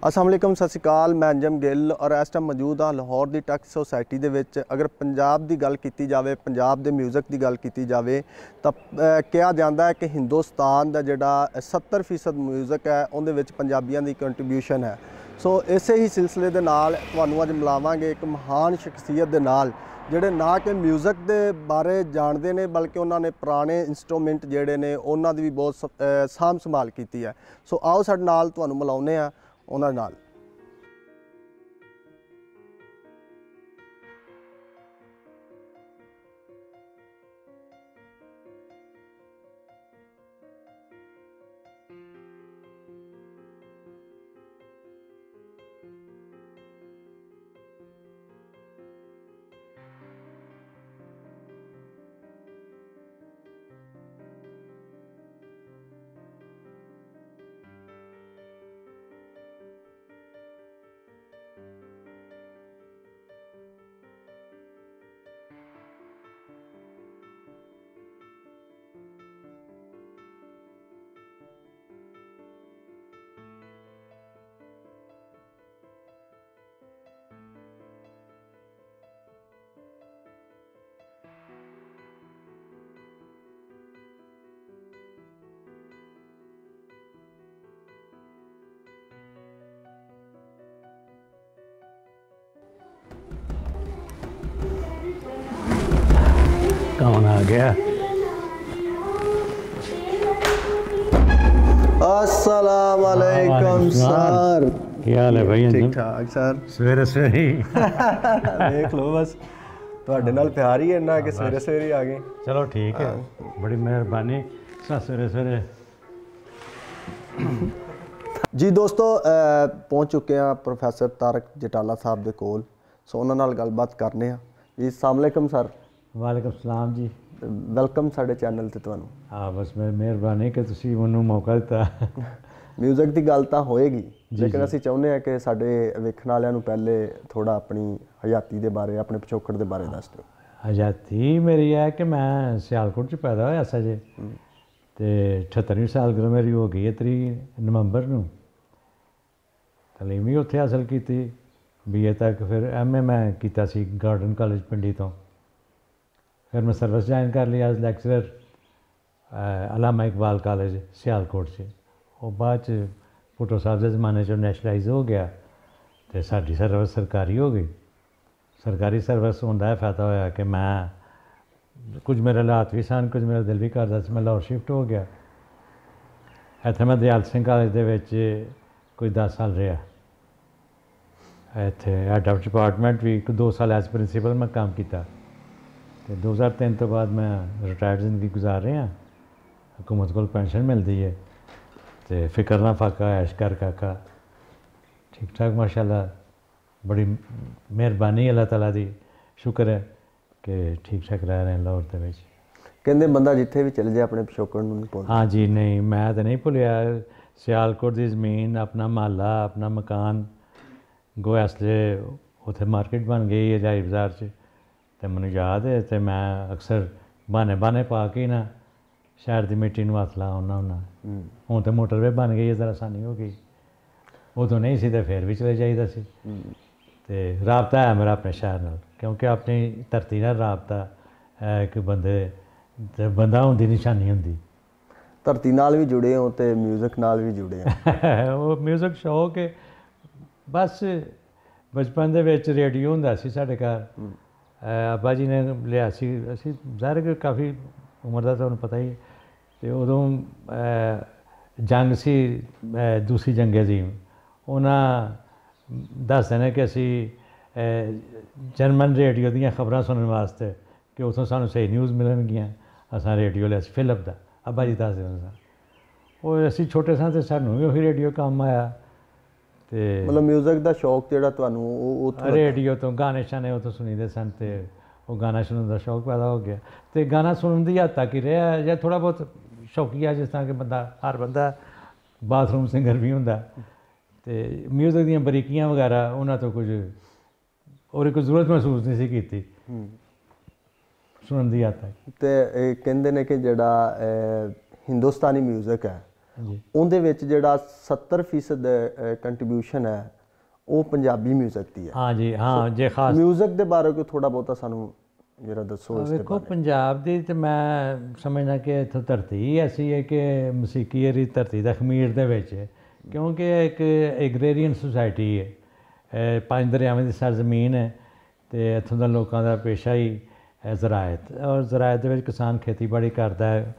ਅਸਲਾਮ ਅਲੈਕਮ ਸਤਿ ਸ਼੍ਰੀ ਅਕਾਲ ਮੈਂ ਅੰਜਮ ਗਿੱਲ ਔਰ ਇਸ ਟਾਈਮ ਮੌਜੂਦ ਹਾਂ ਲਾਹੌਰ ਦੀ ਟੱਕ ਸੋਸਾਇਟੀ ਦੇ ਵਿੱਚ ਅਗਰ ਪੰਜਾਬ ਦੀ ਗੱਲ ਕੀਤੀ ਜਾਵੇ ਪੰਜਾਬ ਦੇ 뮤직 ਦੀ ਗੱਲ ਕੀਤੀ ਜਾਵੇ ਤਾਂ ਅਹ, ਕਿਹਾ ਜਾਂਦਾ ਹੈ ਕਿ ਹਿੰਦੁਸਤਾਨ ਦਾ ਜਿਹੜਾ 70% 뮤직 ਹੈ ਉਹਦੇ ਵਿੱਚ ਪੰਜਾਬੀਆਂ ਦੀ ਕੰਟਰੀਬਿਊਸ਼ਨ ਹੈ ਸੋ ਇਸੇ ਹੀ ਸਿਲਸਿਲੇ ਦੇ ਨਾਲ ਤੁਹਾਨੂੰ ਅੱਜ ਮਿਲਾਵਾਂਗੇ ਇੱਕ ਮਹਾਨ ਸ਼ਖਸੀਅਤ ਦੇ ਨਾਲ ਜਿਹੜੇ ਨਾ ਕਿ 뮤직 ਦੇ ਬਾਰੇ ਜਾਣਦੇ ਨੇ ਬਲਕਿ ਉਹਨਾਂ ਨੇ ਪੁਰਾਣੇ ਇਨਸਟਰੂਮੈਂਟ ਜਿਹੜੇ ਨੇ ਉਹਨਾਂ ਦੀ ਵੀ ਬਹੁਤ ਸ- ਅਹ, ਸਾਂਭ ਸੰਭਾਲ ਕੀਤੀ ਹੈ ਸੋ ਆਓ ਸਾਡੇ ਨਾਲ ਤੁਹਾਨੂੰ ਮਿਲਾਉਂਦੇ ਆ ਉਹਨਾਂ ਨਾਲ कौन आ गया अस्सलाम वालेकुम सर क्या हाल है भाई ਠੀਕ अंजम ਠਾਕ ਸਰ सवेरे सवेरे ही ਦੇਖ ਲਓ ਬਸ ਤੁਹਾਡੇ ਨਾਲ ਪਿਆਰ ਹੀ ਇੰਨਾ ਕਿ ਸਵੇਰੇ ਸਵੇਰੇ ਹੀ ਆ ਗਏ चलो ठीक है बड़ी मेहरबानी सा सवेरे सवेरे ਜੀ ਦੋਸਤੋ ਅਹ, ਪਹੁੰਚ ਚੁੱਕੇ ਆ ਪ੍ਰੋਫੈਸਰ ਤਾਰਕ ਜਟਾਲਾ ਸਾਹਿਬ ਦੇ ਕੋਲ ਸੋ ਉਹਨਾਂ ਨਾਲ ਗੱਲਬਾਤ ਕਰਨੇ ਆ ਜੀ ਅਸਲਾਮ ਅਲੈਕਮ ਸਰ ਵਾਲੇਕੁਮ ਸਲਾਮ ਜੀ ਵੈਲਕਮ ਸਾਡੇ ਚੈਨਲ ਤੇ ਤੁਹਾਨੂੰ। ਹਾਂ ਬਸ ਮੈਂ ਮਿਹਰਬਾਨੀ ਕਿ ਤੁਸੀਂ ਮੈਨੂੰ ਮੌਕਾ ਦਿੱਤਾ। ਮਿਊਜ਼ਿਕ ਦੀ ਗੱਲ ਤਾਂ ਹੋਏਗੀ ਲੇਕਿਨ ਅਸੀਂ ਚਾਹੁੰਦੇ ਆ ਕਿ ਸਾਡੇ ਵੇਖਣ ਵਾਲਿਆਂ ਨੂੰ ਪਹਿਲੇ ਥੋੜਾ ਆਪਣੀ ਹਯਾਤੀ ਦੇ ਬਾਰੇ ਆਪਣੇ ਪਿਛੋਕੜ ਦੇ ਬਾਰੇ ਦੱਸ ਦਿਓ। ਆਜ਼ਾਦੀ ਮੇਰੀ ਹੈ ਕਿ ਮੈਂ ਸਿਆਲਕੋਟ ਚ ਪੈਦਾ ਹੋਇਆ ਸੀ ਜੇ ਤੇ 78ਵੀਂ ਸਾਲ ਗਰ ਮੇਰੀ ਹੋ ਗਈ ਹੈ 3 ਨਵੰਬਰ ਨੂੰ। ਤਾਲੀਮ ਉੱਥੇ ਹਾਸਲ ਕੀਤੀ। ਬੀਏ ਤੱਕ ਫਿਰ ਐਮਏ ਮੈਂ ਕੀਤਾ ਸੀ ਗਾਰਡਨ ਕਾਲਜ ਪਿੰਡੀ ਤੋਂ। ਫਿਰ ਮੈਂ ਸਰਵਿਸ ਜੁਆਇਨ ਕਰ ਲਈ as lecturer Allama Iqbal college Sialkot 'ਚ। ਉਹ ਬਾਅਦ 'ਚ ਭੁੱਟੋ ਸਾਹਿਬ ਦੇ ਜ਼ਮਾਨੇ 'ਚ ਨੈਸ਼ਨਲਾਈਜ਼ ਹੋ ਗਿਆ ਤੇ ਸਾਡੀ ਸਰਵਿਸ ਸਰਕਾਰੀ ਹੋ ਗਈ। ਸਰਕਾਰੀ ਸਰਵਿਸ ਹੁੰਦਾ ਹੈ ਫਾਇਦਾ ਹੋਇਆ ਕਿ ਮੈਂ ਕੁਝ ਮੇਰੇ ਹਾਲਾਤ ਵੀ ਸਨ, ਕੁਝ ਮੇਰਾ ਦਿਲ ਵੀ ਕਰਦਾ ਸੀ, ਮੈਂ ਲਾਹੌਰ ਸ਼ਿਫਟ ਹੋ ਗਿਆ। ਇੱਥੇ ਮੈਂ ਦਿਆਲ ਸਿੰਘ ਕਾਲਜ ਦੇ ਵਿੱਚ ਕੋਈ 10 ਸਾਲ ਰਿਹਾ। ਇੱਥੇ ਹੈਡ ਆਫ ਡਿਪਾਰਟਮੈਂਟ ਵੀ ਇੱਕ ਦੋ ਸਾਲ ਐਜ਼ ਪ੍ਰਿੰਸੀਪਲ ਮੈਂ ਕੰਮ ਕੀਤਾ। ਤੇ 2003 ਤੋਂ ਬਾਅਦ ਮੈਂ ਰਿਟਾਇਰਡ ਜ਼ਿੰਦਗੀ ਗੁਜ਼ਾਰ ਰਿਹਾ। ਹਕੂਮਤ ਕੋਲ ਪੈਨਸ਼ਨ ਮਿਲਦੀ ਹੈ ਤੇ ਫਿਕਰ ਨਾ ਫਾਕਾ ਐਸ਼ ਕਰ ਕਾਕਾ। ਠੀਕ ਠਾਕ ਮਾਸ਼ਾਅੱਲਾ। ਬੜੀ ਮਿਹਰਬਾਨੀ ਅੱਲਾਹ ਤਾਲਾ ਦੀ। ਸ਼ੁਕਰ ਹੈ ਕਿ ਠੀਕ ਠਾਕ ਰਹਿ ਰਹੇ ਹਾਂ ਲਾਹੌਰ ਦੇ ਵਿੱਚ। ਕਹਿੰਦੇ ਬੰਦਾ ਜਿੱਥੇ ਵੀ ਚਲੇ ਜਾਏ ਆਪਣੇ ਪਿਛੋਕੜ ਨੂੰ ਨਹੀਂ ਭੁੱਲਦਾ। ਹਾਂ ਜੀ ਨਹੀਂ ਮੈਂ ਤਾਂ ਨਹੀਂ ਭੁੱਲਿਆ। ਸਿਆਲਕੋਟ ਦੀ ਜ਼ਮੀਨ ਆਪਣਾ ਮਹੱਲਾ ਆਪਣਾ ਮਕਾਨ ਗੋਇਆ ਅਸਲੇ ਉੱਥੇ ਮਾਰਕੀਟ ਬਣ ਗਈ ਹੈ ਜਾਈ ਬਾਜ਼ਾਰ 'ਚ। ਤੇ ਮੈਨੂੰ ਯਾਦ ਹੈ ਤੇ ਮੈਂ ਅਕਸਰ ਬਹਾਨੇ ਬਹਾਨੇ ਪਾ ਕੇ ਹੀ ਨਾ ਸ਼ਹਿਰ ਦੀ ਮਿੱਟੀ ਨੂੰ ਹੱਥ ਲਾ ਆਉਣਾ ਹੁੰਦਾ। ਹੂੰ। ਹੁਣ ਤੇ ਮੋਟਰਵੇ ਬਣ ਗਈ ਹੈ ਜ਼ਰਾ ਆਸਾਨੀ ਹੋ ਗਈ। ਉਦੋਂ ਨਹੀਂ ਸੀ ਤੇ ਫਿਰ ਵੀ ਚਲੇ ਜਾਈਦਾ ਸੀ। ਤੇ ਰਾਬਤਾ ਹੈ ਮੇਰਾ ਆਪਣੇ ਸ਼ਹਿਰ ਨਾਲ ਕਿਉਂਕਿ ਆਪਣੀ ਧਰਤੀ ਨਾਲ ਰਾਬਤਾ ਹੈ ਇੱਕ ਬੰਦੇ ਤੇ ਬੰਦਾ ਹੁੰਦੀ ਨਿਸ਼ਾਨੀ ਹੁੰਦੀ। ਧਰਤੀ ਨਾਲ ਵੀ ਜੁੜੇ ਹੋ ਤੇ ਮਿਊਜ਼ਿਕ ਨਾਲ ਵੀ ਜੁੜੇ ਹੋ। ਉਹ 뮤직 ਸ਼ੌਕ ਹੈ। ਬਸ ਬਚਪਨ ਦੇ ਵਿੱਚ ਰੇਡੀਓ ਹੁੰਦਾ ਸੀ ਸਾਡੇ ਘਰ। ਅਹ ਅੱਬਾ ਜੀ ਨੇ ਲਿਆ ਸੀ। ਅਸੀਂ ਜ਼ਾਹਿਰ ਕਿ ਕਾਫੀ ਉਮਰ ਦਾ ਤੁਹਾਨੂੰ ਪਤਾ ਹੀ ਹੈ। ਤੇ ਉਦੋਂ ਜੰਗ ਸੀ ਅਹ, ਦੂਸਰੀ ਜੰਗ ਅਜ਼ੀਮ ਉਹਨਾਂ ਦੱਸਦੇ ਨੇ ਕਿ ਅਸੀਂ ਜਰਮਨ ਰੇਡੀਓ ਦੀਆਂ ਖਬਰਾਂ ਸੁਣਨ ਵਾਸਤੇ ਕਿ ਉਥੋਂ ਸਾਨੂੰ ਸਹੀ ਨਿਊਜ਼ ਮਿਲਣਗੀਆਂ। ਅਸਾਂ ਰੇਡੀਓ ਲਿਆ ਸੀ ਫਿਲਪ ਦਾ। ਅੱਬਾ ਜੀ ਦੱਸਦੇ ਹੁੰਦੇ ਸਨ ਉਹ ਅਸੀਂ ਛੋਟੇ ਸਾਂ ਤੇ ਸਾਨੂੰ ਵੀ ਉਹੀ ਰੇਡੀਓ ਕੰਮ ਆਇਆ। ਤੇ ਮਤਲਬ ਮਿਊਜ਼ਿਕ ਦਾ ਸ਼ੌਕ ਜਿਹੜਾ ਤੁਹਾਨੂੰ ਉਹ ਉੱਥੋਂ ਰੇਡੀਓ ਤੋਂ ਗਾਣੇ ਸ਼ਾਨੇ ਉਥੋਂ ਸੁਣੀਦੇ ਸਨ ਤੇ ਉਹ ਗਾਣਾ ਸੁਣਨ ਦਾ ਸ਼ੌਕ ਪੈਦਾ ਹੋ ਗਿਆ ਤੇ ਗਾਣਾ ਸੁਣਨ ਦੀ ਹੱਦ ਤੱਕ ਹੀ ਰਿਹਾ ਜਾਂ ਥੋੜਾ ਬਹੁਤ ਸ਼ੌਕੀਆ ਜਿਸ ਤਰ੍ਹਾਂ ਕਿ ਬੰਦਾ ਹਰ ਬੰਦਾ ਬਾਥਰੂਮ ਸਿੰਗਰ ਵੀ ਹੁੰਦਾ ਤੇ 뮤직 ਦੀਆਂ ਬਰੀਕੀਆਂ ਵਗੈਰਾ ਉਹਨਾਂ ਤੋਂ ਕੁਝ ਔਰ ਕੋਈ ਜ਼ਰੂਰਤ ਮਹਿਸੂਸ ਨਹੀਂ ਸੀ ਕੀਤੀ ਹੂੰ। ਸੁਣਨ ਦੀ ਹੱਦ ਤੱਕ ਤੇ ਇਹ ਕਹਿੰਦੇ ਨੇ ਕਿ ਜਿਹੜਾ ਅਹ, ਹਿੰਦੁਸਤਾਨੀ 뮤직 ਹੈ ਹਾਂਜੀ ਉਹਦੇ ਵਿੱਚ ਜਿਹੜਾ 70% ਕੰਟਰੀਬਿਊਸ਼ਨ ਹੈ ਉਹ ਪੰਜਾਬੀ 뮤직 ਦੀ ਹੈ ਹਾਂ ਜੀ ਹਾਂ ਜੇ ਖਾਸ 뮤직 ਦੇ ਬਾਰੇ ਕੋਈ ਥੋੜਾ ਬਹੁਤਾ ਸਾਨੂੰ ਜਿਹੜਾ ਦੱਸੋ ਇਸ ਦੇ ਵੇਖੋ ਪੰਜਾਬ ਦੀ ਤੇ ਮੈਂ ਸਮਝਦਾ ਕਿ ਇੱਥੋਂ ਧਰਤੀ ਹੀ ਐਸੀ ਹੈ ਕਿ ਮਸੀਕੀ ਏਰੀ ਧਰਤੀ ਦਾ ਖਮੀਰ ਦੇ ਵਿੱਚ ਹੈ। ਕਿਉਂਕਿ ਇਹ ਇੱਕ ਐਗਰੇਰੀਅਨ ਸੁਸਾਇਟੀ ਹੈ ਇਹ ਪੰਜ ਦਰਿਆਵਾਂ ਦੀ ਸਰਜ਼ਮੀਨ ਹੈ ਤੇ ਇੱਥੋਂ ਦਾ ਲੋਕਾਂ ਦਾ ਪੇਸ਼ਾ ਹੀ ਹੈ ਜ਼ਰਾਇਤ ਔਰ ਜ਼ਰਾਇਤ ਦੇ ਵਿੱਚ ਕਿਸਾਨ ਖੇਤੀਬਾੜੀ ਕਰਦਾ ਹੈ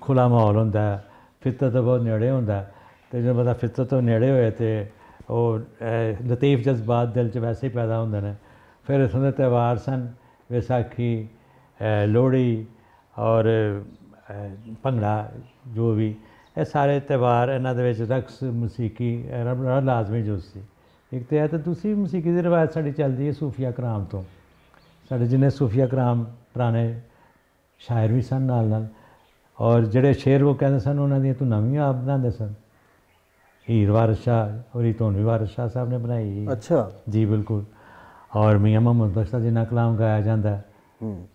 ਖੁੱਲਾ ਮਾਹੌਲ ਹੁੰਦਾ ਹੈ ਫਿਤਰਤ ਤੋਂ ਬਹੁਤ ਨੇੜੇ ਹੁੰਦਾ। ਹੈ ਤੇ ਜਦੋਂ ਬੰਦਾ ਫਿਤਰਤ ਤੋਂ ਨੇੜੇ ਹੋਏ ਤੇ ਉਹ ਲਤੀਫ ਜਜ਼ਬਾਤ ਦਿਲ 'ਚ ਵੈਸੇ ਹੀ ਪੈਦਾ ਹੁੰਦੇ ਨੇ। ਫਿਰ ਇੱਥੋਂ ਦੇ ਤਿਉਹਾਰ ਸਨ, ਵਿਸਾਖੀ ਲੋਹੜੀ ਔਰ ਭੰਗੜਾ, ਜੋ ਵੀ। ਇਹ ਸਾਰੇ ਤਿਉਹਾਰ ਇਹਨਾਂ ਦੇ ਵਿੱਚ ਰਕਸ, ਮਸੀਕੀ, ਇਹ ਬੜਾ ਲਾਜ਼ਮੀ ਜੁਜ਼ ਸੀ। ਇੱਕ ਤੇ ਹੈ ਤੇ ਦੂਸਰੀ ਮਸੀਕੀ ਦੀ ਰਵਾਇਤ ਸਾਡੀ ਚੱਲਦੀ ਹੈ ਸੂਫੀਆ ਕਰਾਮ ਤੋਂ। ਸਾਡੇ ਜਿੰਨੇ ਸੂਫੀਆ ਕਰਾਮ ਪੁਰਾਣੇ ਸ਼ਾਇਰ ਵੀ ਸਨ ਨਾਲ ਨਾਲ ਔਰ ਜਿਹੜੇ ਸ਼ੇਰ ਉਹ ਕਹਿੰਦੇ ਸਨ ਉਹਨਾਂ ਦੀਆਂ ਧੁਨਾਂ ਵੀ ਆਪ ਬਣਾਉਂਦੇ ਸਨ। ਹੀਰ ਵਾਰਿਸ ਔਰ ਇਹ ਧੁਨ ਵਾਰਿਸ ਸ਼ਾਹ ਸਾਹਿਬ ਨੇ ਬਣਾਈ ਜੀ। ਅੱਛਾ। ਜੀ ਬਿਲਕੁਲ। ਔਰ ਮੀਆਂ ਮੁਹੰਮਦ ਬਖਸ਼ ਦਾ ਜਿੰਨਾ ਕਲਾਮ ਗਾਇਆ ਜਾਂਦਾ। ਹੈ, ਹੂੰ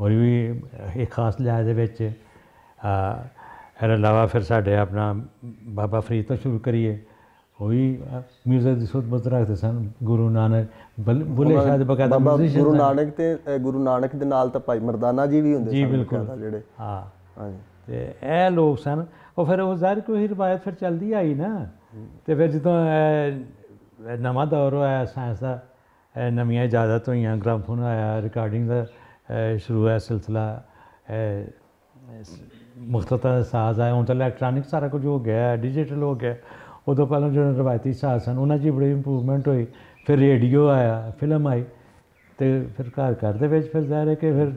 ਹੋਰ ਵੀ ਇੱਕ ਖਾਸ ਲਿਹਾਜ਼ ਦੇ ਵਿੱਚ ਆ ਇਹਦੇ ਇਲਾਵਾ ਫਿਰ ਸਾਡੇ ਆਪਣਾ ਬਾਬਾ ਫਰੀਦ ਤੋਂ ਸ਼ੁਰੂ ਕਰੀਏ ਉਹ ਵੀ ਮਿਊਜ਼ਿਕ ਦੀ ਸੁਧ ਬੁੱਧ ਰੱਖਦੇ ਸਨ। ਗੁਰੂ ਨਾਨਕ ਬਲ- ਸ਼ਾਹ ਦੇ ਬਕਾਇਦਾ ਗੁਰੂ। ਨਾਨਕ ਤੇ ਗੁਰੂ ਨਾਨਕ ਦੇ ਨਾਲ ਤਾਂ ਭਾਈ ਮਰਦਾਨਾ ਜੀ ਵੀ ਹੁੰਦੇ ਜੀ, ਸਨ ਜਿਹੜੇ। ਹਾਂ। ਹਾਂਜੀ। ਤੇ ਇਹ ਲੋਕ ਸਨ। ਉਹ ਫਿਰ ਉਹ ਜ਼ਾਹਿਰ ਕੋਈ ਰਵਾਇਤ ਫਿਰ ਚੱਲਦੀ ਆਈ ਨਾ। ਤੇ ਫਿਰ ਜਦੋਂ ਨਵਾਂ ਦੌਰ ਹੋਇਆ ਸਾਇੰਸ ਦਾ ਨਵੀਆਂ ਇਜਾਜ਼ਤ ਹੋਈਆਂ ਗ੍ਰਾਮਫੋਨ ਆਇਆ ਰਿਕਾਰਡਿੰਗ ਦਾ ਸ਼ੁਰੂ ਹੋਇਆ ਸਿਲਸਿਲਾ ਮੁਖਤਤਾ ਦੇ ਸਾਜ਼ ਆਇਆ। ਹੁਣ ਤਾਂ ਇਲੈਕਟ੍ਰੋਨਿਕ ਸਾਰਾ ਕੁਝ ਹੋ ਗਿਆ ਡਿਜੀਟਲ ਹੋ ਗਿਆ। ਉਦੋਂ ਪਹਿਲਾਂ ਜਿਹੜੇ ਰਵਾਇਤੀ ਸਾਜ਼ ਸਨ, ਉਹਨਾਂ 'ਚ ਵੀ ਬੜੀ ਇੰਪਰੂਵਮੈਂਟ ਹੋਈ। ਫਿਰ ਰੇਡੀਓ ਆਇਆ ਫਿਲਮ ਆਈ। ਤੇ ਫਿਰ ਘਰ ਘਰ ਦੇ ਵਿੱਚ ਫਿਰ ਜ਼ਾਹਿਰ ਹੈ ਕਿ ਫਿਰ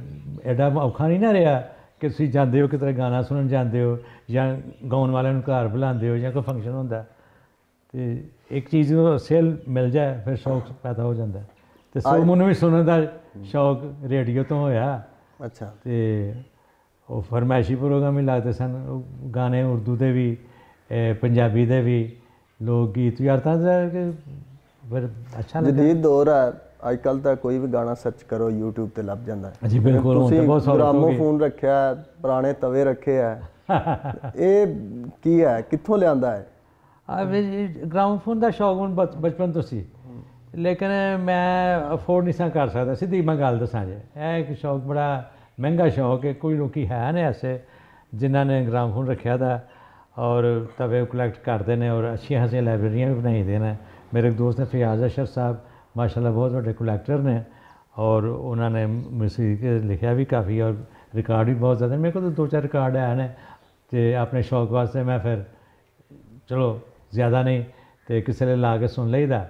ਐਡਾ ਔਖਾ ਨਹੀਂ ਨਾ ਰਿਹਾ। ਕਿ ਤੁਸੀਂ ਜਾਂਦੇ ਹੋ ਕਿਤੇ ਗਾਣਾ ਸੁਣਨ ਜਾਂਦੇ ਹੋ ਜਾਂ ਗਾਉਣ ਵਾਲਿਆਂ ਨੂੰ ਘਰ ਬੁਲਾਉਂਦੇ ਹੋ ਜਾਂ ਕੋਈ ਫੰਕਸ਼ਨ ਹੁੰਦਾ ਤੇ ਇੱਕ ਚੀਜ਼ ਨੂੰ ਸੇਲ ਮਿਲ ਜਾਏ ਫਿਰ ਸ਼ੌਕ ਪੈਦਾ ਹੋ ਜਾਂਦਾ। ਤੇ ਸੋ ਮੈਨੂੰ ਵੀ ਸੁਣਨ ਦਾ ਸ਼ੌਕ ਰੇਡੀਓ ਤੋਂ ਹੋਇਆ। ਅੱਛਾ। ਤੇ ਉਹ ਫਰਮਾਇਸ਼ੀ ਪ੍ਰੋਗਰਾਮ ਹੀ ਲੱਗਦੇ ਸਨ। ਗਾਣੇ ਉਰਦੂ ਦੇ ਵੀ ਪੰਜਾਬੀ ਦੇ ਵੀ ਲੋਕ ਗੀਤ ਯਾਰ ਤਾਂ ਕਿ ਫਿਰ ਅੱਛਾ ਲੱਗਾ ਜਦੀਦ ਦੌਰ ਅੱਜ ਕੱਲ ਤਾਂ ਕੋਈ ਵੀ ਗਾਣਾ ਸਰਚ ਕਰੋ YouTube ਤੇ ਲੱਭ ਜਾਂਦਾ ਹੈ। ਜੀ ਬਿਲਕੁਲ ਹੁਣ ਤਾਂ ਬਹੁਤ ਗਈ ਗ੍ਰਾਮੋਫੋਨ ਰੱਖਿਆ ਪੁਰਾਣੇ ਤਵੇ ਰੱਖੇ ਹੈ। ਇਹ ਕੀ ਹੈ ਕਿੱਥੋਂ ਲਿਆਂਦਾ ਹੈ? ਆ ਗ੍ਰਾਮੋਫੋਨ ਦਾ ਸ਼ੌਕ ਹੁਣ ਬਚ- ਬਚਪਨ ਤੋਂ ਸੀ। ਲੇਕਿਨ ਮੈਂ ਅਫੋਰਡ ਨਹੀਂ ਸਾਂ ਕਰ ਸਕਦਾ ਸਿੱਧੀ ਮੈਂ ਗੱਲ ਦੱਸਾਂ ਜੇ। ਇਹ ਇੱਕ ਸ਼ੌਕ ਬੜਾ ਮਹਿੰਗਾ ਸ਼ੌਕ ਹੈ ਕੋਈ ਲੋਕੀ ਹੈ ਨੇ ਐਸੇ ਜਿਨ੍ਹਾਂ ਨੇ ਗ੍ਰਾਮੋਫੋਨ ਰੱਖਿਆ ਦਾ। ਔਰ ਤਵੇ ਕਲੈਕਟ ਕਰਦੇ ਨੇ ਔਰ ਅੱਛੀਆਂ ਹਸੀਆਂ ਲਾਇਬ੍ਰੇਰੀਆਂ ਵੀ ਬਣਾਈ ਦੇ ਨੇ। ਮੇਰੇ ਦੋਸਤ ਨੇ ਫਿਆਜ਼ ਅਸ਼ਰ ਸਾਹਿਬ ਮਾਸ਼ਾਅੱਲਾ ਬਹੁਤ ਵੱਡੇ ਕਲੈਕਟਰ ਨੇ ਔਰ ਉਹਨਾਂ ਨੇ ਮੂਸੀਕ ਲਿਖਿਆ ਵੀ ਕਾਫੀ ਔਰ ਰਿਕਾਰਡ ਵੀ ਬਹੁਤ ਜ਼ਿਆਦਾ ਨੇ। ਮੇਰੇ ਕੋਲ ਤਾਂ ਦੋ ਚਾਰ ਰਿਕਾਰਡ ਆਏ ਨੇ ਤੇ ਆਪਣੇ ਸ਼ੌਕ ਵਾਸਤੇ ਮੈਂ ਫਿਰ ਚਲੋ ਜ਼ਿਆਦਾ ਨਹੀਂ ਤੇ ਕਿਸੇ ਨੇ ਲਾ ਕੇ ਸੁਣ ਲਈਦਾ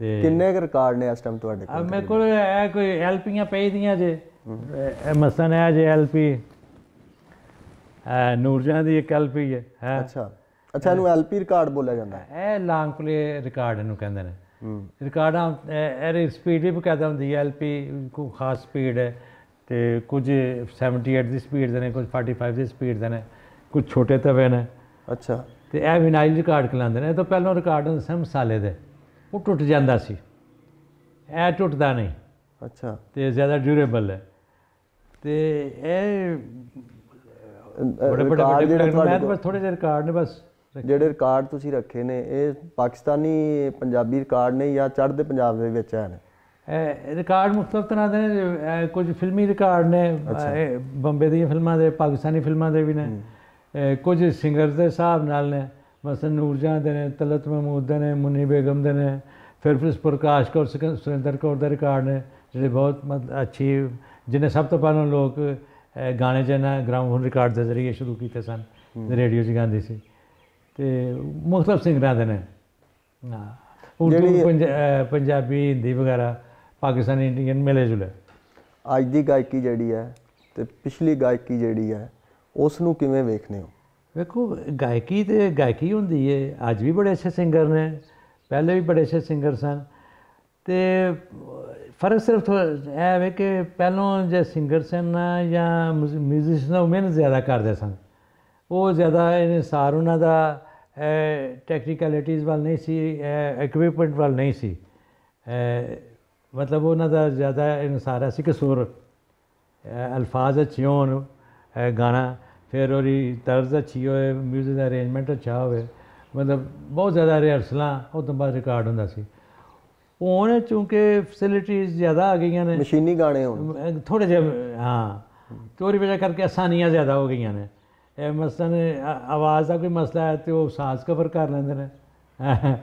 ਤੇ ਕਿੰਨੇ ਕੁ ਰਿਕਾਰਡ ਨੇ ਇਸ ਟਾਈਮ ਤੁਹਾਡੇ ਕੋਲ? ਮੇਰੇ ਕੋਲ ਇਹ ਕੋਈ ਐਲਪੀਆਂ ਪਈਆਂ ਜੇ। ਇਹ ਮਸਨ ਹੈ ਜੇ ਐਲਪੀ ਨੂਰਜਾਂ ਦੀ ਇੱਕ ਐਲਪੀ ਹੈ ਹੈ। ਅੱਛਾ। ਅੱਛਾ ਇਹਨੂੰ ਐਲਪੀ ਰਿਕਾਰਡ ਬੋਲਿਆ ਜਾਂਦਾ। ਹੈ ਇਹ ਲੌਂਗ ਪਲੇ ਰਿਕਾਰਡ ਇਹਨੂੰ ਕਹਿੰਦੇ ਨੇ। ਰਿਕਾਰਡਾਂ ਇਹਦੀ ਸਪੀਡ ਵੀ ਬਕਾਇਦਾ ਹੁੰਦੀ ਹੈ ਐਲਪੀ ਕੋ ਖਾਸ ਸਪੀਡ ਹੈ ਤੇ ਕੁਝ 78 ਦੀ ਸਪੀਡ ਦੇ ਨੇ ਕੁਝ 45 ਦੀ ਸਪੀਡ ਦੇ ਨੇ ਕੁਝ ਛੋਟੇ ਤਵੇ ਨੇ। ਅੱਛਾ। ਤੇ ਇਹ ਵਿਨਾਈਲ ਰਿਕਾਰਡ ਕਲਾਉਂਦੇ ਨੇ। ਇਹ ਤੋਂ ਪਹਿਲਾਂ ਰਿਕਾਰਡ ਹੁੰਦੇ ਸਨ ਮਸਾਲੇ ਦੇ। ਉਹ ਟੁੱਟ ਜਾਂਦਾ ਸੀ। ਇਹ ਟੁੱਟਦਾ ਨਹੀਂ। ਅੱਛਾ। ਤੇ ਜ਼ਿਆਦਾ ਡਿਊਰੇਬਲ ਹੈ। ਤੇ ਇਹ ਬੜੇ ਬੜੇ ਰਿਕਾਰਡ ਤਾਂ ਬਸ ਥੋੜੇ ਜਿਹੇ ਰਿਕਾਰਡ ਨੇ ਬਸ। ਜਿਹੜੇ ਰਿਕਾਰਡ ਤੁਸੀਂ ਰੱਖੇ ਨੇ ਇਹ ਪਾਕਿਸਤਾਨੀ ਪੰਜਾਬੀ ਰਿਕਾਰਡ ਨੇ ਜਾਂ ਚੜ੍ਹਦੇ ਪੰਜਾਬ ਦੇ ਵਿੱਚ ਹਨ ਇਹ ਰਿਕਾਰਡ ਮੁxtਲਫ ਤਰ੍ਹਾਂ ਦੇ ਨੇ ਕੁਝ ਫਿਲਮੀ ਰਿਕਾਰਡ ਨੇ ਬੰਬੇ ਦੀਆਂ ਫਿਲਮਾਂ ਦੇ ਪਾਕਿਸਤਾਨੀ ਫਿਲਮਾਂ ਦੇ ਵੀ ਨੇ। ਕੁਝ ਸਿੰਗਰਸ ਦੇ ਹਿਸਾਬ ਨਾਲ ਨੇ ਮਸਨ ਨੂਰਜਹਾਂ ਦੇ ਨੇ ਤਲਤ ਮਹਿਮੂਦ ਦੇ ਨੇ ਮੁੰਨੀ ਬੇਗਮ ਦੇ ਨੇ ਫਿਰ ਫਿਰ ਪ੍ਰਕਾਸ਼ ਕੌਰ ਸੁਰਿੰਦਰ ਕੌਰ ਦੇ ਰਿਕਾਰਡ ਨੇ ਜਿਹੜੇ ਬਹੁਤ ਅੱਛੀ ਜਿਹਨੇ ਸਭ ਤੋਂ ਪਹਿਲਾਂ ਲੋਕ ਗਾਣੇ ਜਿਹਨਾਂ ਗ੍ਰਾਮੋਫੋਨ ਰਿਕਾਰਡ ਦੇ ਜ਼ਰੀਏ ਸ਼ੁਰੂ ਕੀਤੇ ਸਨ ਰੇਡੀਓ 'ਚ ਗਾਉਂਦੇ ਸੀ। ਤੇ ਮੁxtਲਫ ਸਿੰਗਰਾਂ ਦੇ ਨੇ। ਉਰਦੂ ਪੰਜਾਬੀ ਹਿੰਦੀ ਵਗੈਰਾ ਪਾਕਿਸਤਾਨੀ ਇੰਡੀਅਨ ਮਿਲੇ ਜੁਲੇ। ਅੱਜ ਦੀ ਗਾਇਕੀ ਜਿਹੜੀ ਹੈ ਤੇ ਪਿਛਲੀ ਗਾਇਕੀ ਜਿਹੜੀ ਹੈ ਉਸ ਨੂੰ ਕਿਵੇਂ ਵੇਖਦੇ ਹੋ? ਵੇਖੋ ਗਾਇਕੀ ਤੇ ਗਾਇਕੀ ਹੁੰਦੀ ਹੈ ਅੱਜ ਵੀ ਬੜੇ ਅੱਛੇ ਸਿੰਗਰ ਨੇ। ਪਹਿਲੇ ਵੀ ਬੜੇ ਅੱਛੇ ਸਿੰਗਰ ਸਨ। ਤੇ ਫ਼ਰਕ ਸਿਰਫ ਇਹ ਹੈ ਕਿ ਪਹਿਲਾਂ ਜੇ ਸਿੰਗਰ ਸਨ ਨਾ ਜਾਂ ਮਿਊਜ਼ੀਸ਼ੀਅਨ ਉਹ ਮਿਹਨਤ ਜ਼ਿਆਦਾ ਕਰਦੇ ਸਨ। ਉਹ ਜ਼ਿਆਦਾ ਇਨਸਾਰ ਉਹਨਾਂ ਦਾ ਟੈਕਨੀਕੈਲਿਟੀਜ਼ ਵੱਲ ਨਹੀਂ ਸੀ ਇਕਵਿਪਮੈਂਟ ਵੱਲ ਨਹੀਂ ਸੀ। ਮਤਲਬ ਉਹਨਾਂ ਦਾ ਜ਼ਿਆਦਾ ਇਨਸਾਰ ਸੀ ਕਿ ਸੁਰ ਅਲਫਾਜ਼ ਅੱਛੇ ਹੋਣ ਗਾਣਾ ਫਿਰ ਉਹਦੀ ਤਰਜ਼ ਅੱਛੀ ਹੋਏ 뮤직 ਦਾ ਅਰੇਂਜਮੈਂਟ ਅੱਛਾ ਹੋਵੇ ਮਤਲਬ ਬਹੁਤ ਜ਼ਿਆਦਾ ਰਿਹਰਸਲਾਂ ਉਹ ਤੋਂ ਬਾਅਦ ਰਿਕਾਰਡ ਹੁੰਦਾ ਸੀ। ਹੁਣ ਚੂੰਕਿ ਫੈਸਿਲਿਟੀਆਂ ਜ਼ਿਆਦਾ ਆ ਗਈਆਂ ਨੇ। ਮਸ਼ੀਨੀ ਗਾਣੇ ਹੋਣ। ਥੋੜੇ ਜਿਹੇ ਹਾਂ ਤੇ ਉਹਦੀ ਵਜ੍ਹਾ ਕਰਕੇ ਆਸਾਨੀਆਂ ਜ਼ਿਆਦਾ ਹੋ ਗਈਆਂ ਨੇ। ਇਹ ਮਸਲਨ ਆ- ਆਵਾਜ਼ ਦਾ ਕੋਈ ਮਸਲਾ ਹੈ ਤੇ ਉਹ ਸਾਜ਼ ਕਵਰ ਕਰ ਲੈਂਦੇ ਨੇ।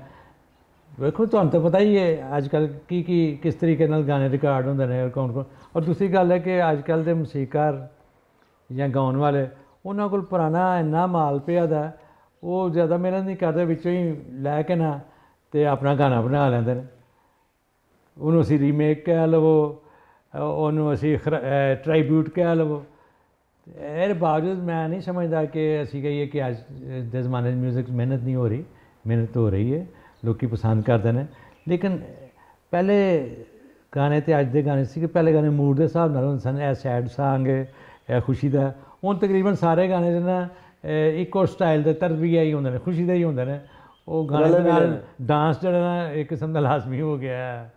ਵੇਖੋ, ਤੁਹਾਨੂੰ ਤਾਂ ਪਤਾ ਹੀ ਹੈ ਅੱਜ ਕੱਲ ਕੀ ਕੀ, ਕਿਸ ਤਰੀਕੇ ਨਾਲ ਗਾਣੇ ਰਿਕਾਰਡ ਹੁੰਦੇ ਨੇ, ਕੌਣ ਕੌਣ। ਔਰ ਦੂਸਰੀ ਗੱਲ ਹੈ ਕਿ ਅੱਜ ਕੱਲ ਦੇ ਮੂਸੀਕਾਰ ਜਾਂ ਗਾਉਣ ਵਾਲੇ, ਉਹਨਾਂ ਕੋਲ ਪੁਰਾਣਾ ਇੰਨਾ ਮਾਲ ਪਿਆ ਦਾ, ਉਹ ਜ਼ਿਆਦਾ ਮਿਹਨਤ ਨਹੀਂ ਕਰਦੇ, ਵਿੱਚੋਂ ਹੀ ਲੈ ਕੇ ਨਾ ਤੇ ਆਪਣਾ ਗਾਣਾ ਬਣਾ ਲੈਂਦੇ ਨੇ। ਉਹਨੂੰ ਅਸੀਂ ਰੀਮੇਕ ਕਹਿ ਲਵੋ ਉਹਨੂੰ ਅਸੀਂ ਟ੍ਰਾਈਬਿਊਟ ਕਹਿ ਲਵੋ। ਇਹਦੇ ਬਾਵਜੂਦ ਮੈਂ ਨਹੀਂ ਸਮਝਦਾ ਕਿ ਅਸੀਂ ਕਹੀਏ ਕਿ ਅੱਜ ਦੇ ਜ਼ਮਾਨੇ 'ਚ ਮਿਊਜ਼ਿਕ ਮਿਹਨਤ ਨਹੀਂ ਹੋ ਰਹੀ ਮਿਹਨਤ ਹੋ ਰਹੀ ਹੈ ਲੋਕੀ ਪਸੰਦ ਕਰਦੇ ਨੇ। ਲੇਕਿਨ ਪਹਿਲੇ ਗਾਣੇ ਤੇ ਅੱਜ ਦੇ ਗਾਣੇ ਸੀ ਕਿ ਪਹਿਲੇ ਗਾਣੇ ਮੂਡ ਦੇ ਹਿਸਾਬ ਨਾਲ ਹੁੰਦੇ ਸਨ ਇਹ ਸੈਡ ਹੈ ਇਹ ਖੁਸ਼ੀ ਦਾ। ਹੁਣ ਤਕਰੀਬਨ ਸਾਰੇ ਗਾਣੇ ਦੇ ਨਾ ਅ, ਇੱਕੋ ਸਟਾਈਲ ਦੇ ਤਰਬੀਆ ਹੀ ਹੁੰਦੇ ਨੇ ਖੁਸ਼ੀ ਦੇ ਹੀ ਹੁੰਦੇ ਨੇ। ਉਹ ਗਾਣੇ ਦੇ ਨਾਲ ਡਾਂਸ ਜਿਹੜਾ ਨਾ ਇੱਕ ਕਿਸਮ ਦਾ ਲਾਜ਼ਮੀ ਹੋ ਗਿਆ।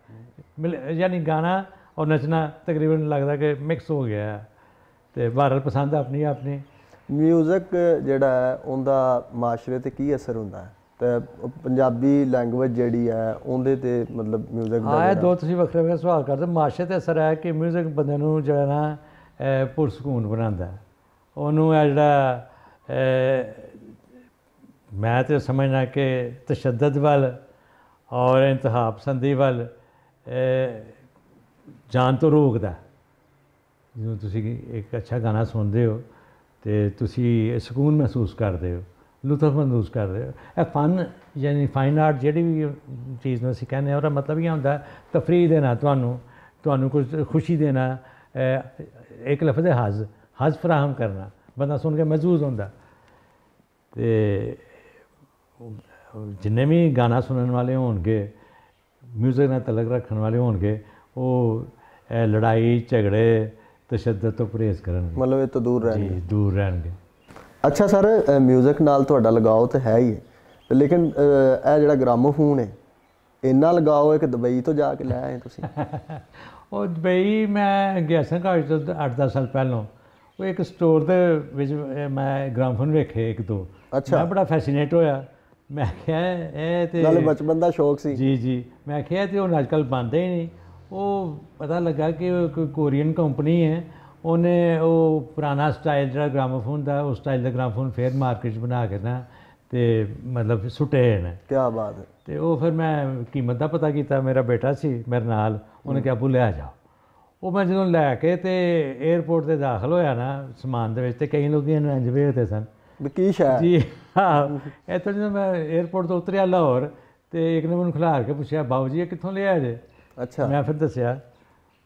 ਯਾਨੀ ਗਾਣਾ ਔਰ ਨੱਚਣਾ ਤਕਰੀਬਨ ਲੱਗਦਾ ਕਿ ਮਿਕਸ ਹੋ ਗਿਆ। ਹੈ ਤੇ ਭਾਰਤ ਪਸੰਦ ਆਪਣੀ ਆਪਣੀ ਮਿਊਜ਼ਿਕ ਜਿਹੜਾ ਹੈ ਉਹਦਾ ਮਾਸ਼ਰੇ ਤੇ ਕੀ ਅਸਰ ਹੁੰਦਾ ਹੈ ਤੇ ਪੰਜਾਬੀ ਲੈਂਗੁਏਜ ਜਿਹੜੀ ਹੈ ਉਹਦੇ ਤੇ ਮਤਲਬ ਮਿਊਜ਼ਿਕ ਦਾ ਇਹ ਦੋ ਤੁਸੀਂ ਵੱਖਰੇ ਵੱਖਰੇ ਸਵਾਲ ਕਰਦੇ ਮਾਸ਼ੇ ਤੇ ਅਸਰ ਹੈ ਕਿ 뮤직 ਬੰਦੇ ਨੂੰ ਜਿਹੜਾ ਨਾ ਪੁਰਸਕੂਨ ਬਣਾਉਂਦਾ। ਉਹਨੂੰ ਇਹ ਜਿਹੜਾ ਮੈਂ ਤੇ ਸਮਝਣਾ ਕਿ ਤਸ਼ੱਦਦ ਵੱਲ ਔਰ ਇੰਤਹਾ ਪਸੰਦੀ ਵੱਲ ਜਾਣ ਤੋਂ ਰੋਕਦਾ। ਜਦੋਂ ਤੁਸੀਂ ਇੱਕ ਅੱਛਾ ਗਾਣਾ ਸੁਣਦੇ ਹੋ ਤੇ ਤੁਸੀਂ ਸਕੂਨ ਮਹਿਸੂਸ ਕਰਦੇ ਹੋ, ਲੁਤਫ ਮਹਿਸੂਸ ਕਰਦੇ ਹੋ। ਇਹ ਫਨ ਯਾਨੀ ਫਾਈਨ ਆਰਟ ਜਿਹੜੀ ਵੀ ਚੀਜ਼ ਨੂੰ ਅਸੀਂ ਕਹਿੰਦੇ ਹਾਂ, ਉਹਦਾ ਮਤਲਬ ਇਹ ਹੁੰਦਾ, ਤਫਰੀਹ ਦੇਣਾ ਤੁਹਾਨੂੰ ਤੁਹਾਨੂੰ ਕੁਝ ਖੁਸ਼ੀ ਦੇਣਾ ਇੱਕ ਲਫ਼ਜ਼ ਹੈ ਹਜ਼ ਹਜ਼ ਫਰਾਹਮ ਕਰਨਾ, ਬੰਦਾ ਸੁਣ ਕੇ ਮਹਿਸੂਸ ਹੁੰਦਾ। ਤੇ ਜਿੰਨੇ ਵੀ ਗਾਣਾ ਸੁਣਨ ਵਾਲੇ ਹੋਣਗੇ ਮਿਊਜ਼ਿਕ ਨਾਲ ਤਲਕ ਰੱਖਣ ਵਾਲੇ ਹੋਣਗੇ, ਉਹ ਲੜਾਈ, ਝਗੜੇ ਤਸ਼ੱਦਦ ਤੋਂ ਪਰਹੇਜ਼ ਕਰਨਗੇ। ਮਤਲਬ ਇਹ ਤੋਂ ਦੂਰ ਰਹਿਣ ਜੀ ਦੂਰ ਰਹਿਣਗੇ। ਅੱਛਾ ਸਰ ਮਿਊਜ਼ਿਕ ਨਾਲ ਤੁਹਾਡਾ ਲਗਾਓ ਤਾਂ ਹੈ ਹੀ ਹੈ। ਲੇਕਿਨ ਇਹ ਜਿਹੜਾ ਗ੍ਰਾਮੋਫੋਨ ਹੈ ਇੰਨਾ ਲਗਾਓ ਹੈ ਕਿ ਦੁਬਈ ਤੋਂ ਜਾ ਕੇ ਲੈ ਆਏ ਤੁਸੀਂ। ਉਹ ਦੁਬਈ ਮੈਂ ਗਿਆ ਸਾਂ ਕਾਲਜ ਤੋਂ 8-10 ਸਾਲ ਪਹਿਲਾਂ। ਉਹ ਇੱਕ ਸਟੋਰ ਦੇ ਵਿੱਚ ਮੈਂ ਗ੍ਰਾਮਫੋਨ ਵੇਖੇ ਇੱਕ ਦੋ। ਅੱਛਾ। ਮੈਂ ਬੜਾ ਫੈਸੀਨੇਟ ਹੋਇਆ। ਮੈਂ ਕਿਹਾ ਇਹ ਤੇ ਨਾਲੇ ਬਚਪਨ ਦਾ ਸ਼ੌਕ ਸੀ। ਜੀ ਜੀ। ਮੈਂ ਕਿਹਾ ਤੇ ਉਹ ਅੱਜ ਕੱਲ੍ਹ ਬੰਦੇ ਹੀ ਨਹੀਂ। ਉਹ ਪਤਾ ਲੱਗਾ ਕਿ ਉਹ ਕੋਈ ਕੋਰੀਅਨ ਕੰਪਨੀ ਹੈ। ਉਹਨੇ ਉਹ ਪੁਰਾਣਾ ਸਟਾਈਲ ਜਿਹੜਾ ਗ੍ਰਾਮੋਫੋਨ ਦਾ ਉਸ ਸਟਾਈਲ ਦਾ ਗ੍ਰਾਮੋਫੋਨ ਫੇਰ ਮਾਰਕੀਟ 'ਚ ਬਣਾ ਕੇ ਨਾ ਤੇ ਮਤਲਬ ਸੁੱਟੇ ਨੇ। ਕੀ ਬਾਤ ਹੈ। ਤੇ ਉਹ ਫਿਰ ਮੈਂ ਕੀਮਤ ਦਾ ਪਤਾ ਕੀਤਾ ਮੇਰਾ ਬੇਟਾ ਸੀ ਮੇਰੇ ਨਾਲ ਉਹਨੇ ਕਿਹਾ ਬੂ ਲੈ ਜਾ। ਉਹ ਮੈਂ ਜਦੋਂ ਲੈ ਕੇ ਤੇ 에ਅਰਪੋਰਟ ਤੇ ਦਾਖਲ ਹੋਇਆ ਨਾ ਸਮਾਨ ਦੇ ਵਿੱਚ ਤੇ ਕਈ ਲੋਕੀ ਇਹਨੂੰ ਇੰਜ ਵੇਖਦੇ ਸਨ। ਵੀ ਕੀ ਸ਼ੈ? ਜੀ ਹਾਂ। ਇੱਥੋਂ ਜਦੋਂ ਮੈਂ 에ਅਰਪੋਰਟ ਤੋਂ ਉਤਰਿਆ ਲਾਹੌਰ ਤੇ ਇੱਕ ਨੇ ਮੈਨੂੰ ਖਿਲਾਰ ਕੇ ਪੁੱਛਿਆ ਬਾਬੂ ਜੀ ਇਹ ਕਿੱਥੋਂ ਲਿਆ ਜੇ? ਅੱਛਾ। ਮੈਂ ਫਿਰ ਦੱਸਿਆ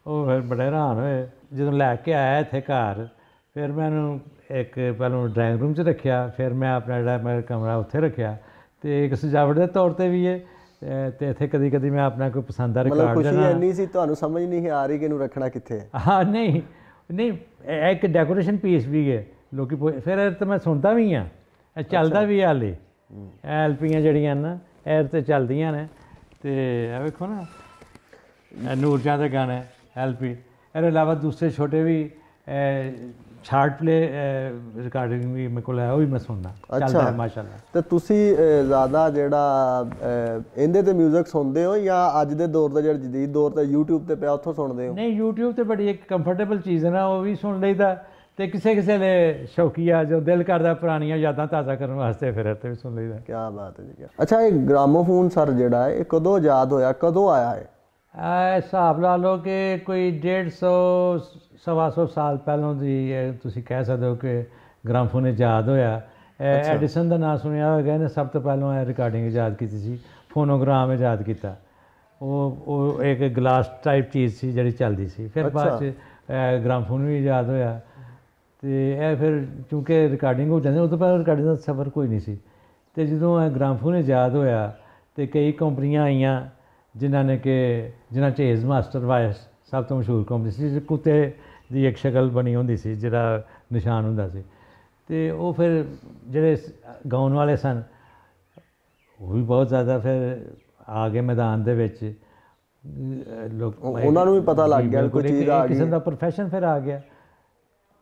ਉਹ ਫਿਰ ਬੜੇ ਹੈਰਾਨ ਹੋਏ। ਜਦੋਂ ਲੈ ਕੇ ਆਇਆ ਇੱਥੇ ਘਰ ਫਿਰ ਮੈਂ ਉਹਨੂੰ ਇੱਕ ਪਹਿਲਾਂ ਡਰਾਇੰਗ ਰੂਮ 'ਚ ਰੱਖਿਆ ਫਿਰ ਮੈਂ ਆਪਣਾ ਜਿਹੜਾ ਮੇਰਾ ਕਮਰਾ ਉੱਥੇ ਰੱਖਿਆ। ਤੇ ਇੱਕ ਸਜਾਵਟ ਦੇ ਤੌਰ ਤੇ ਵੀ ਹੈ ਤੇ- ਇੱਥੇ ਕਦੀ ਕਦੀ ਮੈਂ ਆਪਣਾ ਕੋਈ ਪਸੰਦ ਦਾ ਮਤਲਬ ਰਿਕਾਰਡ ਖੁਸ਼ੀ ਜਿਹੜਾ ਇੰਨੀ ਸੀ ਤੁਹਾਨੂੰ ਸਮਝ ਨਹੀਂ ਆ ਰਹੀ ਕਿ ਇਹਨੂੰ ਰੱਖਣਾ ਕਿੱਥੇ ਹੈ। ਹਾਂ ਨਹੀਂ ਨਹੀਂ ਇਹ ਇੱਕ ਡੈਕੋਰੇਸ਼ਨ ਪੀਸ ਵੀ ਹੈ। ਲੋਕੀ ਫਿਰ ਇਹ ਤਾਂ ਮੈਂ ਸੁਣਦਾ ਵੀ ਆ ਇਹ ਚੱਲਦਾ ਵੀ ਆ ਹਾਲੇ। ਐਲਪੀਆਂ ਜਿਹੜੀਆਂ ਨਾ ਇਹ ਤੇ ਚੱਲਦੀਆਂ ਨੇ। ਤੇ ਇਹ ਵੇਖੋ ਨਾ ਇਹ ਨੂਰਜਾਂ ਦਾ ਗਾਣਾ ਹੈ ਐਲਪੀ ਇਹਦੇ ਇਲਾਵਾ ਦੂਸਰੇ ਛੋਟੇ ਵੀ ਛਾਰਟ ਪਲੇ ਰਿਕਾਰਡਿੰਗ ਵੀ ਮੇਰੇ ਕੋਲ ਹੈ ਉਹ ਵੀ ਮੈਂ ਸੁਣਦਾ। ਚੱਲਦਾ ਹੈ ਮਾਸ਼ਾਅੱਲਾ। ਤੇ ਤੁਸੀਂ ਜ਼ਿਆਦਾ ਜਿਹੜਾ ਇਹਦੇ ਤੇ 뮤직 ਸੁਣਦੇ ਹੋ ਜਾਂ ਅੱਜ ਦੇ ਦੌਰ ਦਾ ਜਿਹੜਾ ਜਦੀਦ ਦੌਰ ਤੇ YouTube ਤੇ ਪਿਆ ਉੱਥੋਂ ਸੁਣਦੇ ਹੋ? ਨਹੀਂ YouTube ਤੇ ਬੜੀ ਇੱਕ ਕੰਫਰਟੇਬਲ ਚੀਜ਼ ਹੈ ਨਾ ਉਹ ਵੀ ਸੁਣ ਲਈਦਾ। ਤੇ ਕਿਸੇ ਕਿਸੇ ਦੇ ਸ਼ੌਕੀਆ ਜੋ ਦਿਲ ਕਰਦਾ ਪੁਰਾਣੀਆਂ ਯਾਦਾਂ ਤਾਜ਼ਾ ਕਰਨ ਵਾਸਤੇ ਫਿਰ ਤੇ ਵੀ ਸੁਣ ਲਈਦਾ। ਕੀ ਬਾਤ ਹੈ ਜੀ ਅੱਛਾ ਇਹ ਗ੍ਰਾਮੋਫੋਨ ਸਰ ਜਿਹੜਾ ਹੈ ਇਹ ਕਦੋਂ ਆਜ਼ਾਦ ਹੋਇਆ ਕਦੋਂ ਆਇਆ ਹੈ? ਹਿਸਾਬ ਲਾ ਲਓ ਕਿ ਕੋਈ 150 ਸਵਾ ਸੌ ਸਾਲ ਪਹਿਲਾਂ ਦੀ ਤੁਸੀਂ ਕਹਿ ਸਕਦੇ ਹੋ ਕਿ ਗ੍ਰਾਮਫੋਨ ਇਜਾਦ ਹੋਇਆ। ਇਹ ਐਡੀਸਨ ਦਾ ਨਾਮ ਸੁਣਿਆ ਹੋਵੇਗਾ ਇਹਨੇ ਸਭ ਤੋਂ ਪਹਿਲਾਂ ਇਹ ਰਿਕਾਰਡਿੰਗ ਇਜਾਦ ਕੀਤੀ ਸੀ ਫੋਨੋਗ੍ਰਾਮ ਇਜਾਦ ਕੀਤਾ। ਉਹ ਉਹ ਇੱਕ ਗਲਾਸ ਟਾਈਪ ਚੀਜ਼ ਸੀ ਜਿਹੜੀ ਚੱਲਦੀ ਸੀ। ਫਿਰ ਬਾਅਦ ਚ ਗ੍ਰਾਮਫੋਨ ਵੀ ਇਜਾਦ ਹੋਇਆ। ਤੇ ਇਹ ਫਿਰ ਚੂੰਕਿ ਰਿਕਾਰਡਿੰਗ ਹੋ ਜਾਂਦੀ ਉਦੋਂ ਪਹਿਲਾਂ ਰਿਕਾਰਡਿੰਗ ਦਾ ਸਫਰ ਕੋਈ ਨਹੀਂ ਸੀ। ਤੇ ਜਦੋਂ ਇਹ ਗ੍ਰਾਮਫੋਨ ਇਜਾਦ ਹੋਇਆ ਤੇ ਕਈ ਕੰਪਨੀਆਂ ਆਈਆਂ ਜਿਨ੍ਹਾਂ ਨੇ ਕਿ ਜਿਨ੍ਹਾਂ ਚ ਏਜ਼ ਮਾਸਟਰ ਵਾਇਸ ਸਭ ਤੋਂ ਮਸ਼ਹੂਰ ਕੰਪਨੀ ਸੀ ਜਿਸ ਕੁੱਤੇ ਦੀ ਇੱਕ ਸ਼ਕਲ ਬਣੀ ਹੁੰਦੀ ਸੀ ਜਿਹੜਾ ਨਿਸ਼ਾਨ ਹੁੰਦਾ ਸੀ। ਤੇ ਉਹ ਫਿਰ ਜਿਹੜੇ ਗਾਉਣ ਵਾਲੇ ਸਨ ਉਹ ਵੀ ਬਹੁਤ ਜ਼ਿਆਦਾ ਫਿਰ ਆ ਗਏ ਮੈਦਾਨ ਦੇ ਵਿੱਚ ਲੋਕ ਉਹ- ਉਹਨਾਂ ਨੂੰ ਵੀ ਪਤਾ ਲੱਗ ਗਿਆ ਕੋਈ ਚੀਜ਼ ਆ ਇੱਕ ਕਿਸਮ ਦਾ ਪ੍ਰੋਫੈਸ਼ਨ ਫਿਰ ਆ ਗਿਆ।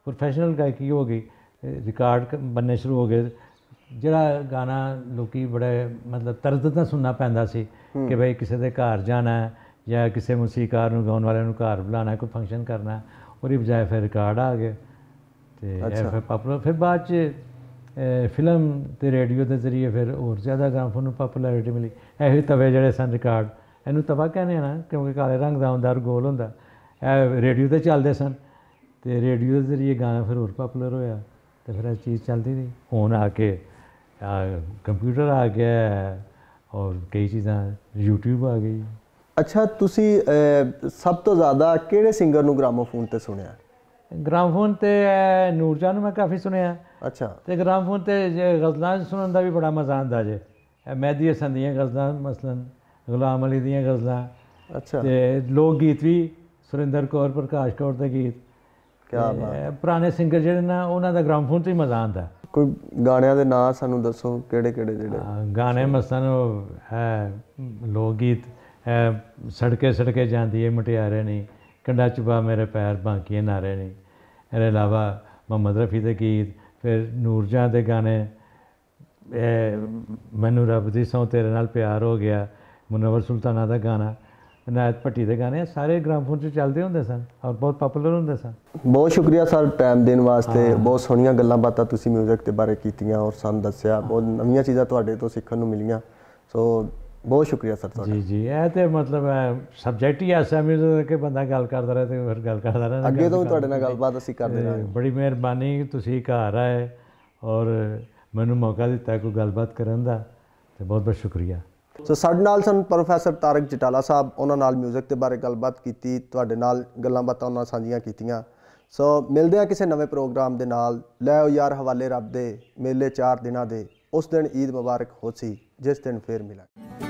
ਪ੍ਰੋਫੈਸ਼ਨਲ ਗਾਇਕੀ ਹੋ ਗਈ ਰਿਕਾਰਡ ਬੰਨੇ ਸ਼ੁਰੂ ਹੋ ਗਏ। ਜਿਹੜਾ ਗਾਣਾ ਲੋਕੀ ਬੜੇ ਮਤਲਬ ਤਰਦ ਨਾਲ ਸੁਣਨਾ ਪੈਂਦਾ ਸੀ ਕਿ ਭਈ ਕਿਸੇ ਦੇ ਘਰ ਜਾਣਾ ਹੈ ਜਾਂ ਕਿਸੇ ਮੂਸੀਕਾਰ ਨੂੰ ਗਾਉਣ ਵਾਲੇ ਨੂੰ ਘਰ ਬੁਲਾਉਣਾ ਹੈ, ਕੋਈ ਫੰਕਸ਼ਨ ਕਰਨਾ ਉਹਦੀ ਬਜਾਏ ਫਿਰ ਰਿਕਾਰਡ ਆ ਗਏ ਤੇ ਇਹ ਫਿਰ ਪਪੂਲਰ ਫਿਰ ਬਾਅਦ ਚ ਫਿਲਮ ਤੇ ਰੇਡੀਓ ਦੇ ਜ਼ਰੀਏ ਫਿਰ ਹੋਰ ਜ਼ਿਆਦਾ ਗ੍ਰਾਮਫੋਨ ਨੂੰ ਪਪੂਲੈਰਿਟੀ ਮਿਲੀ। ਇਹੋ ਤਵੇ ਜਿਹੜੇ ਸਨ ਰਿਕਾਰਡ ਇਹਨੂੰ ਤਵਾ ਕਹਿੰਦੇ ਆ ਨਾ ਕਿਉਂਕਿ ਕਾਲੇ ਰੰਗ ਦਾ ਹੁੰਦਾ ਔਰ ਗੋਲ ਹੁੰਦਾ ਇਹ ਰੇਡੀਓ ਤੇ ਚੱਲਦੇ ਸਨ ਤੇ ਰੇਡੀਓ ਦੇ ਜ਼ਰੀਏ ਗਾਣਾ ਫਿਰ ਹੋਰ ਪਪੂਲਰ ਹੋਇਆ ਤੇ ਫਿਰ ਇਹ ਚੀਜ਼ ਚੱਲਦੀ ਰਹੀ। ਹੁਣ ਆ ਕੇ ਕੰਪਿਊਟਰ ਆ ਗਿਆ ਔਰ ਕਈ ਚੀਜ਼ਾਂ YouTube ਆ ਗਈ। ਅੱਛਾ ਤੁਸੀਂ ਸਭ ਤੋਂ ਜ਼ਿਆਦਾ ਕਿਹੜੇ ਸਿੰਗਰ ਨੂੰ ਗ੍ਰਾਮੋਫੋਨ ਤੇ ਸੁਣਿਆ? ਗ੍ਰਾਮਫੋਨ ਤੇ ਨੂਰਜਾਨ ਨੂੰ ਮੈਂ ਕਾਫੀ ਸੁਣਿਆ। ਅੱਛਾ। ਤੇ ਗ੍ਰਾਮਫੋਨ ਤੇ ਗਜ਼ਲਾਂ ਸੁਣਨ ਦਾ ਵੀ ਬੜਾ ਮਜ਼ਾ ਆਉਂਦਾ ਜੇ। ਮਹਿਦੀ ਹਸਨ ਦੀਆਂ ਗਜ਼ਲਾਂ ਮਸਲਨ ਗੁਲਾਮ ਅਲੀ ਦੀਆਂ ਗਜ਼ਲਾਂ। ਅੱਛਾ। ਤੇ ਲੋਕ ਗੀਤ ਵੀ ਸੁਰਿੰਦਰ ਕੌਰ ਪ੍ਰਕਾਸ਼ ਕੌਰ ਦੇ ਗੀਤ। ਕਿਆ ਤੇ ਪੁਰਾਣੇ ਸਿੰਗਰ ਜਿਹੜੇ ਨਾ ਉਹਨਾਂ ਦਾ ਗ੍ਰਾਮਫੋਨ ਤੇ ਹੀ ਮਜ਼ਾ ਆਉਂਦਾ। ਕੋਈ ਗਾਣਿਆਂ ਦੇ ਨਾਂ ਸਾਨੂੰ ਦੱਸੋ, ਕਿਹੜੇ ਕਿਹੜੇ ਜਿਹੜੇ? ਗਾਣੇ ਮਸਤਨ ਉਹ ਹੈ ਲੋਕ ਗੀਤ ਹੈ ਸੜਕੇ ਸੜਕੇ ਜਾਂਦੀ ਏ ਮੁਟਿਆਰੇ ਨਹੀਂ, ਕੰਡਾ ਚੁਬਾ ਮੇਰੇ ਪੈਰ, ਬਾਂਕੀਏ ਨਾਰੇ ਨਹੀਂ। ਇਹਦੇ ਇਲਾਵਾ ਮੁਹੰਮਦ ਰਫੀ ਦੇ ਗੀਤ, ਫਿਰ ਨੂਰਜਾਂ ਦੇ ਗਾਣੇ, ਇਹ ਮੈਨੂੰ ਰੱਬ ਦੀ ਸੌ ਤੇਰੇ ਨਾਲ ਪਿਆਰ ਹੋ ਗਿਆ, ਮੁਨਵਰ ਸੁਲਤਾਨਾ ਦਾ ਗਾਣਾ। ਨਾਇਤ ਭੱਟੀ ਦੇ ਗਾਣੇ ਸਾਰੇ ਗ੍ਰਾਮਫੋਨ 'ਚ ਚੱਲਦੇ ਹੁੰਦੇ ਸਨ ਔਰ ਬਹੁਤ ਪਪੂਲਰ ਹੁੰਦੇ ਸਨ। ਬਹੁਤ ਸ਼ੁਕਰੀਆ ਸਰ ਟਾਈਮ ਦੇਣ ਵਾਸਤੇ। ਬਹੁਤ ਸੋਹਣੀਆਂ ਗੱਲਾਂ ਬਾਤਾਂ ਤੁਸੀਂ 뮤직 ਦੇ ਬਾਰੇ ਕੀਤੀਆਂ ਔਰ ਸਾਨੂੰ ਦੱਸਿਆ। ਬਹੁਤ ਨਵੀਆਂ ਚੀਜ਼ਾਂ ਤੁਹਾਡੇ ਤੋਂ ਸਿੱਖਣ ਨੂੰ ਮਿਲੀਆਂ। ਸੋ ਬਹੁਤ ਸ਼ੁਕਰੀਆ ਸਰ ਤੁਹਾਡਾ। ਜੀ ਜੀ। ਇਹ ਤੇ ਮਤਲਬ ਹੈ ਸਬਜੈਕਟ ਹੀ ਐਸਾ ਮਿਊਜ਼ਿਕ ਕਿ ਬੰਦਾ ਗੱਲ ਕਰਦਾ ਰਹੇ ਤੇ ਫਿਰ ਗੱਲ ਕਰਦਾ ਰਹੇ ਅੱਗੇ ਤੋਂ ਵੀ ਤੁਹਾਡੇ ਨਾਲ ਗੱਲਬਾਤ ਅਸੀਂ ਕਰਦੇ ਰਹਾਂਗੇ। ਬੜੀ ਮਿਹਰਬਾਨੀ ਕਿ ਤੁਸੀਂ ਘਰ ਆਏ ਔਰ ਮੈਨੂੰ ਮੌਕਾ ਦਿੱਤਾ ਕੋਈ ਗੱਲਬਾਤ ਕਰਨ ਦਾ। ਤੇ ਬਹੁਤ ਬਹੁਤ ਸ਼ੁਕਰੀਆ। ਸੋ ਸਾਡੇ ਨਾਲ ਸਨ ਪ੍ਰੋਫੈਸਰ ਤਾਰਕ ਜਟਾਲਾ ਸਾਹਿਬ। ਉਹਨਾਂ ਨਾਲ 뮤직 ਦੇ ਬਾਰੇ ਗੱਲਬਾਤ ਕੀਤੀ। ਤੁਹਾਡੇ ਨਾਲ ਗੱਲਾਂ ਬਾਤਾਂ ਉਹਨਾਂ ਸਾਂਝੀਆਂ ਕੀਤੀਆਂ। ਸੋ ਮਿਲਦੇ ਆ ਕਿਸੇ ਨਵੇਂ ਪ੍ਰੋਗਰਾਮ ਦੇ ਨਾਲ। ਲੈ ਓ ਯਾਰ ਹਵਾਲੇ ਰੱਬ ਦੇ ਮੇਲੇ 4 ਦਿਨਾਂ ਦੇ। ਉਸ ਦਿਨ ਈਦ ਮੁਬਾਰਕ ਹੋਸੀ ਜਿਸ ਦਿਨ ਫੇਰ ਮਿਲਾਂਗੇ।